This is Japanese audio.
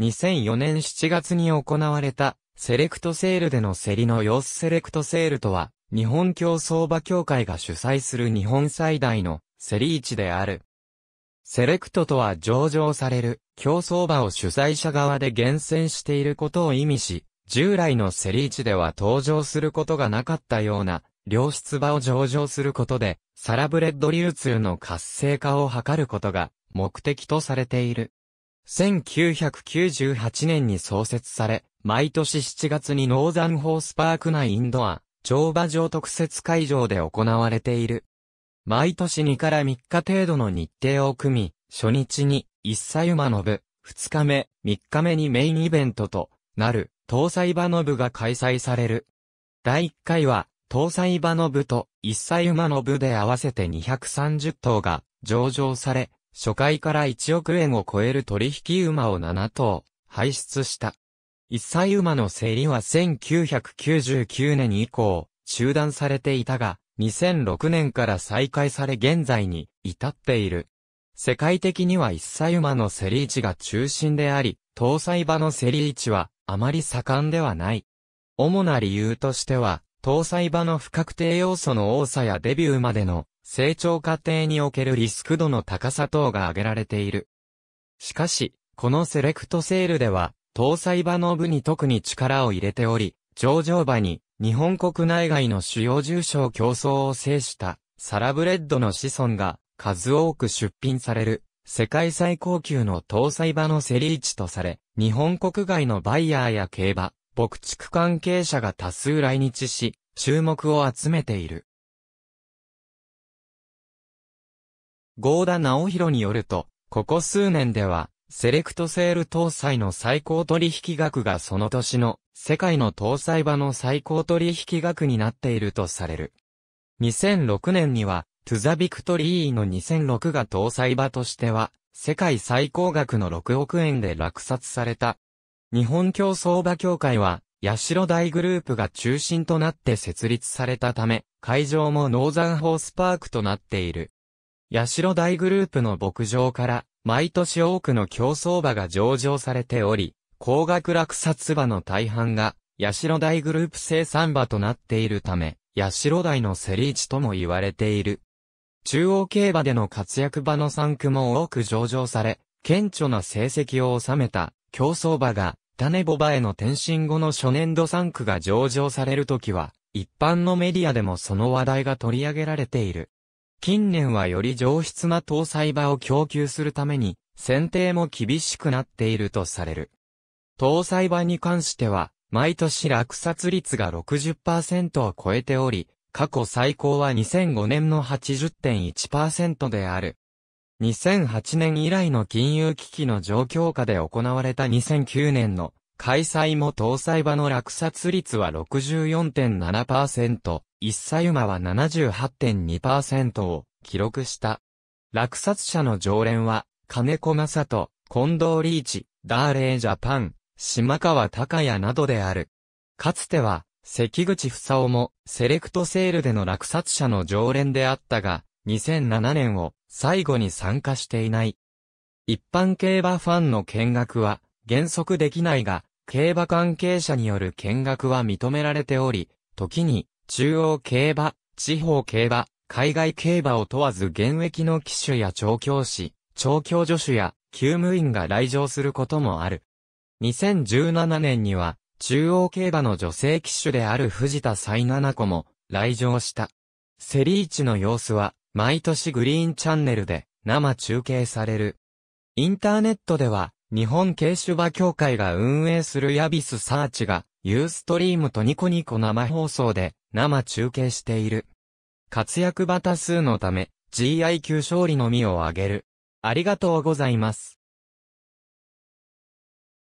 2004年7月に行われた、セレクトセールでの競りの様子セレクトセールとは、日本競走馬協会が主催する日本最大の競り市である。セレクトとは上場される競走馬を主催者側で厳選していることを意味し、従来の競り市では登場することがなかったような良質馬を上場することで、サラブレッド流通の活性化を図ることが目的とされている。1998年に創設され、毎年7月にノーザンホースパーク内インドア、乗馬場特設会場で行われている。毎年2から3日程度の日程を組み、初日に、一歳馬の部、2日目、3日目にメインイベントとなる、搭載馬の部が開催される。第1回は、搭載馬の部と一歳馬の部で合わせて230頭が上場され、初回から1億円を超える取引馬を7頭輩出した。一歳馬の競りは1999年以降中断されていたが、2006年から再開され現在に至っている。世界的には一歳馬の競り市が中心であり、搭載馬の競り市はあまり盛んではない。主な理由としては、搭載馬の不確定要素の多さやデビューまでの成長過程におけるリスク度の高さ等が挙げられている。しかし、このセレクトセールでは、搭載馬の部に特に力を入れており、上場馬に日本国内外の主要重賞競争を制したサラブレッドの子孫が数多く出品される世界最高級の搭載馬の競り市とされ、日本国外のバイヤーや競馬、牧畜関係者が多数来日し、注目を集めている。ゴーダ直弘によると、ここ数年では、セレクトセール搭載の最高取引額がその年の世界の搭載馬の最高取引額になっているとされる。2006年には、トゥザビクトリーの2006が搭載馬としては、世界最高額の6億円で落札された。日本競走馬協会は、八代大グループが中心となって設立されたため、会場もノーザンホースパークとなっている。八代大グループの牧場から、毎年多くの競走馬が上場されており、高額落札馬の大半が、八代大グループ生産馬となっているため、八代大の競り市とも言われている。中央競馬での活躍馬の3区も多く上場され、顕著な成績を収めた競走馬が、種ボバへの転身後の初年度3区が上場されるときは、一般のメディアでもその話題が取り上げられている。近年はより上質な搭載場を供給するために、選定も厳しくなっているとされる。搭載場に関しては、毎年落札率が60%を超えており、過去最高は2005年の80.1%である。2008年以来の金融危機の状況下で行われた2009年の開催も搭載場の落札率は64.7%、一歳馬は78.2%を記録した。落札者の常連は、金子正人、近藤リーチ、ダーレージャパン、島川隆也などである。かつては、関口房夫も、セレクトセールでの落札者の常連であったが、2007年を最後に参加していない。一般競馬ファンの見学は原則できないが、競馬関係者による見学は認められており、時に中央競馬、地方競馬、海外競馬を問わず現役の騎手や調教師、調教助手や厩務員が来場することもある。2017年には、中央競馬の女性騎手である藤田彩七子も来場した。セリーチの様子は、毎年グリーンチャンネルで生中継される。インターネットでは、日本軽種馬協会が運営するヤビスサーチが、ユーストリームとニコニコ生放送で生中継している。活躍場多数のため、GI 級勝利のみを挙げる。ありがとうございます。